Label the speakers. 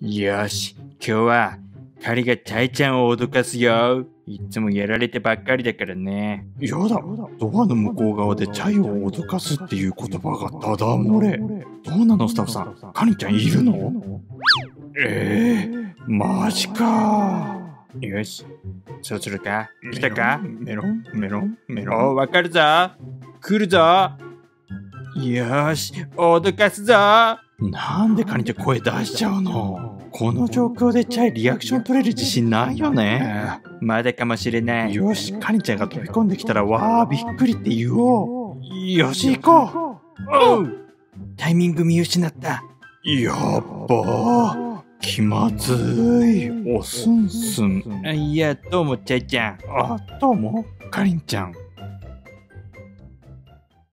Speaker 1: よし、今日は、カリがチャイちゃんを脅かすよ。いつもやられてばっかりだからね。
Speaker 2: やだ、ドアの向こう側でチャイを脅かすっていう言葉がただ漏れ。どうなのスタッフさん、カニちゃんいるの？ええー、マジか
Speaker 1: よし、そうするか？来たか？
Speaker 2: メロン、メロン、メロン。
Speaker 1: おわかるぞ来るぞよし、脅かすぞ
Speaker 2: なんでカニちゃん声出しちゃうの？この状況でチャイリアクション取れる自信ないよね？
Speaker 1: まだかもしれない。
Speaker 2: よし、カニちゃんが飛び込んできたら、わー、びっくりって言おう。よし、行こ
Speaker 1: うおうタイミング見失った。
Speaker 2: やっば気まずい。おすんすん。
Speaker 1: いや、どうも、ちゃいちゃん。
Speaker 2: あ、どうも、かりんちゃん。